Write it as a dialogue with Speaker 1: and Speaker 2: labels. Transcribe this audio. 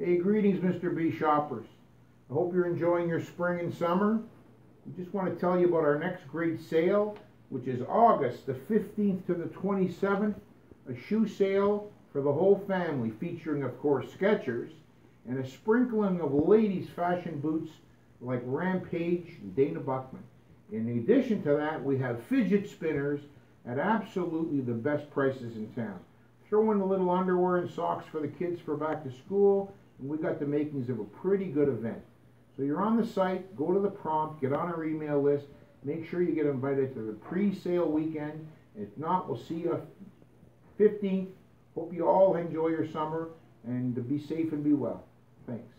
Speaker 1: Hey, greetings, Mr. B shoppers. I hope you're enjoying your spring and summer. We just want to tell you about our next great sale, which is August the 15th to the 27th, a shoe sale for the whole family, featuring, of course, Skechers and a sprinkling of ladies' fashion boots like Rampage and Dana Buchman. In addition to that, we have fidget spinners at absolutely the best prices in town. Throw in a little underwear and socks for the kids for back to school, and we got the makings of a pretty good event. So you're on the site, go to the prompt, get on our email list, make sure you get invited to the pre-sale weekend. If not, we'll see you 15th. Hope you all enjoy your summer and be safe and be well. Thanks.